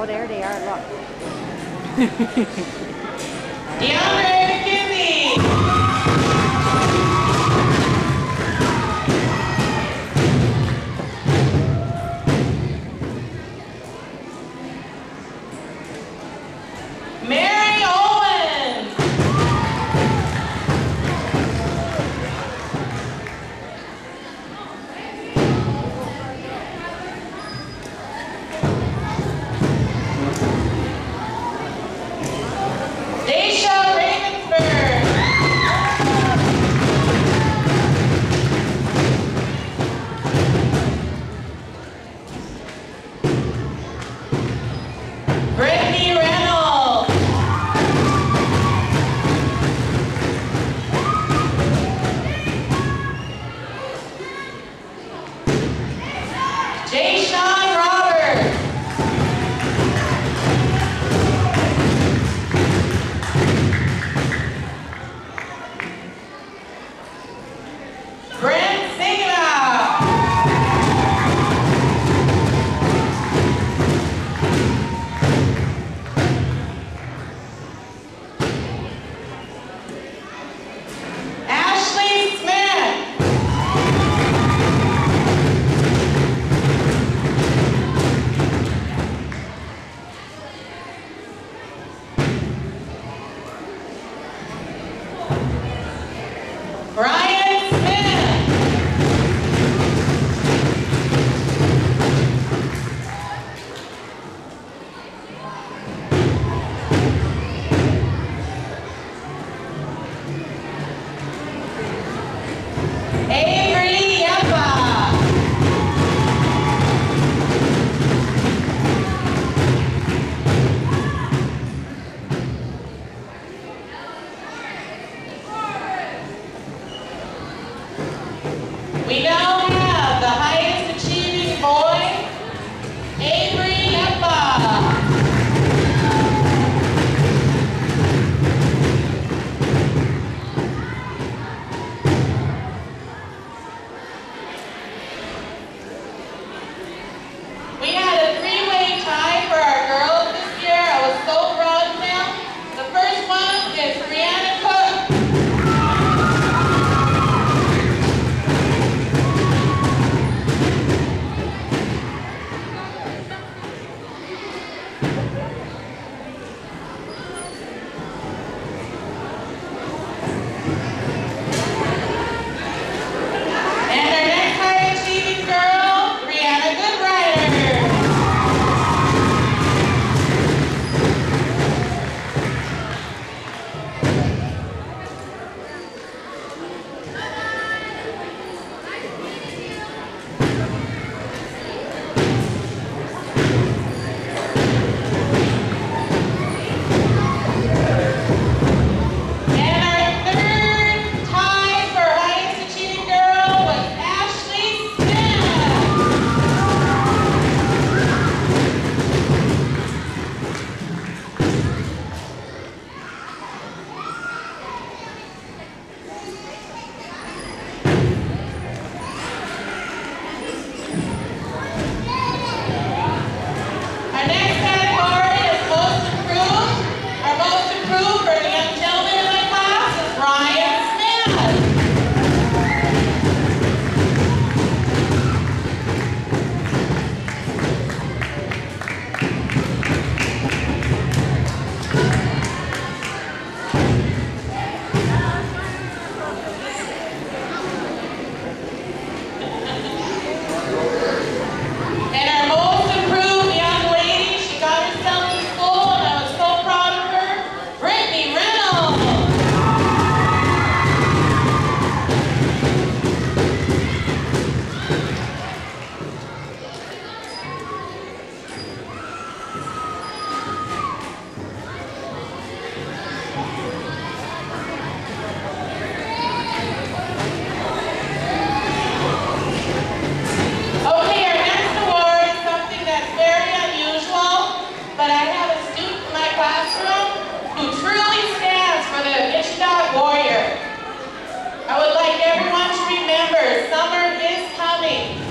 Oh, there they are, look. Y'all give me? summer is coming.